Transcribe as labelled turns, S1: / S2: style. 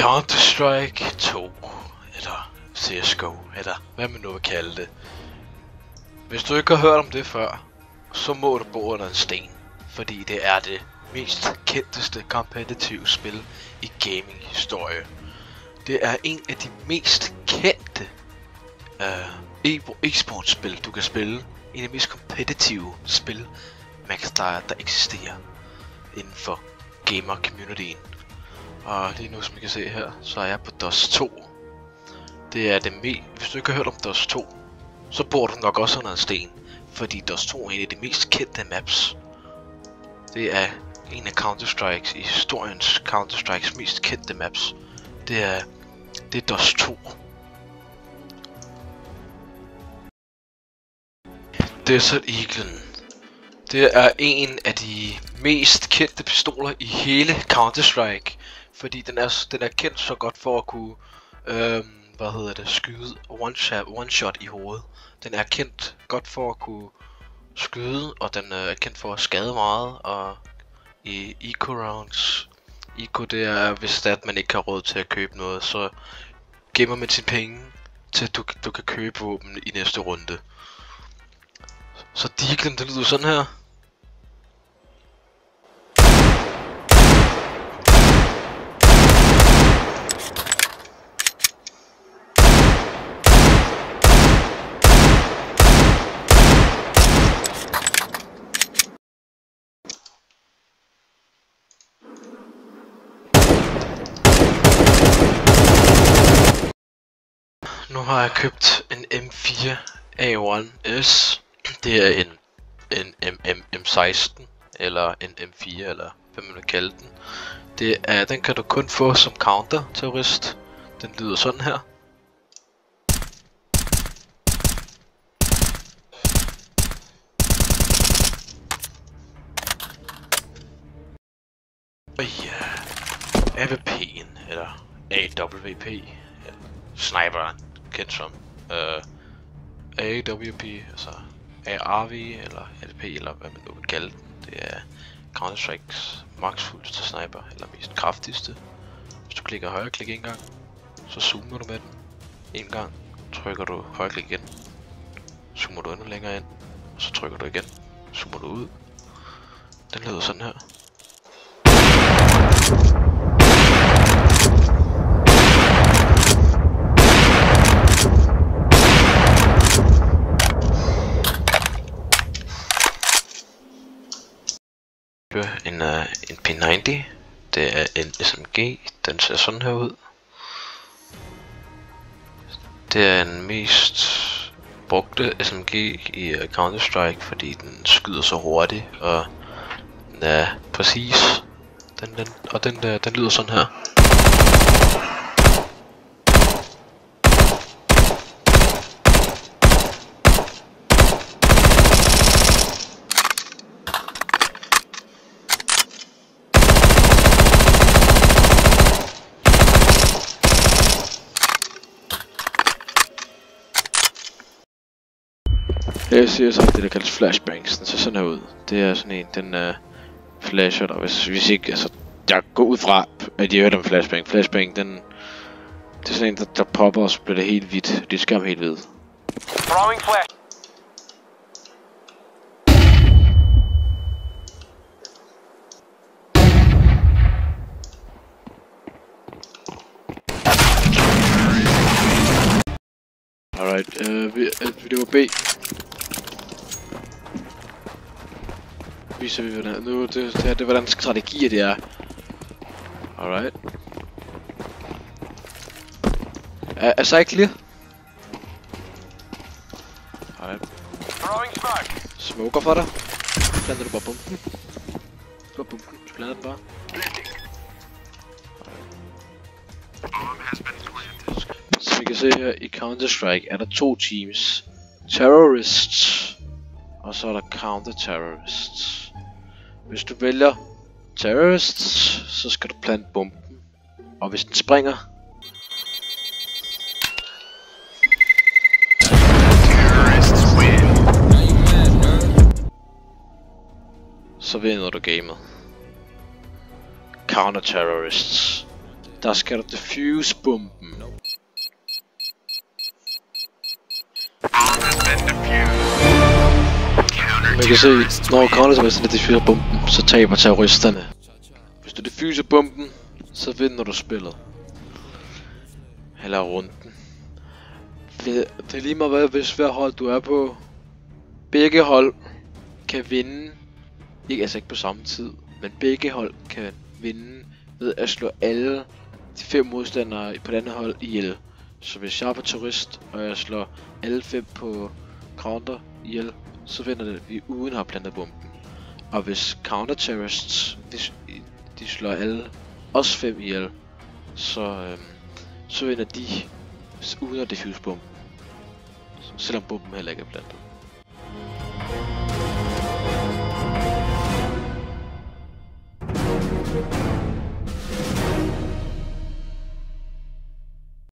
S1: Counter-Strike 2, eller CSGO, eller hvad man nu vil kalde det. Hvis du ikke har hørt om det før, så må du bo under en sten, fordi det er det mest kendteste kompetitive spil i gaming-historie. Det er en af de mest kendte øh, uh, e-sportspil, du kan spille. En af de mest kompetitive spil, man kan der, der eksisterer inden for gamer-communityen. Og lige nu, som I kan se her, så er jeg på DOS 2. Det er det me Hvis du ikke har hørt om DOS 2, så bor du nok også under en sten. Fordi DOS 2 er en af de mest kendte maps. Det er en af Counter-Strikes i historiens Counter-Strikes mest kendte maps. Det er, det er DOS 2. Desert Eaglen. Det er en af de mest kendte pistoler i hele Counter-Strike. Fordi den er, den er kendt så godt for at kunne, øhm, hvad hedder det, skyde one shot, one shot i hovedet. Den er kendt godt for at kunne skyde, og den øh, er kendt for at skade meget, og i eco rounds. Eco det er, hvis det er, at man ikke har råd til at købe noget, så gemmer man sine penge til at du, du kan købe våben i næste runde. Så Deacon, det lyder sådan her. Nu har jeg købt en M4 A1S. Det er en, en M, M, M16 eller en M4 eller hvad man vil kalde den. Det er, den kan du kun få som counter-terrorist. Den lyder sådan her. Og ja, AWP'en, eller AWP, sniperen, kendt som øh, AWP, altså ARV eller LP, eller hvad man nu vil kalde den. Det er Counter-Strike's maksfuldeste sniper, eller mest kraftigste. Hvis du klikker højre klik en gang, så zoomer du med den. En gang trykker du højre klik igen, zoomer du endnu længere ind, og så trykker du igen, zoomer du ud. Den lyder sådan her. En, uh, en P90. Det er en SMG. Den ser sådan her ud. Det er den mest brugte SMG i uh, Counter-Strike, fordi den skyder så hurtigt, og den er præcis. Den, den, og den, der, den lyder sådan her. Jeg siger så det der kaldes flashbangs, den ser sådan her ud. Det er sådan en, den uh, flasher der, hvis, hvis ikke, altså, jeg går ud fra, at I har hørt om flashbang. Flashbang, den, det er sådan en, der, der popper, og så bliver det helt hvidt. Det skam helt hvidt. Throwing flash. Alright, uh, vi, uh, det var B. viser vi, hvordan, nu, det, det, her, det, hvordan strategier det er. Alright. Er, er så clear? Alright. Smoker for dig. Planter du bare bomben. Bare bomben. Du planter den bare. Som vi kan se her i Counter-Strike er der to teams. Terrorists. Og så er der Counter-Terrorists. Hvis du vælger terrorists, så skal du plante bomben. Og hvis den springer, så vinder du gamet. Counter-terrorists. Der skal du defuse bomben. Man kan se, når counterterroristerne defuser bomben, så taber terroristerne. Hvis du defuser bomben, så vinder du spillet. Eller runden. Det er lige meget hvad, hvis hver hold du er på. Begge hold kan vinde. Ikke altså ikke på samme tid, men begge hold kan vinde ved at slå alle de fem modstandere på den hold ihjel. Så hvis jeg er på turist, og jeg slår alle fem på counter ihjel, så vender det vi uden at have plantet bomben. Og hvis counter terrorists, hvis de slår alle os fem ihjel, så, øhm, så vender de uden at defuse bomben. Selvom bomben heller ikke er plantet.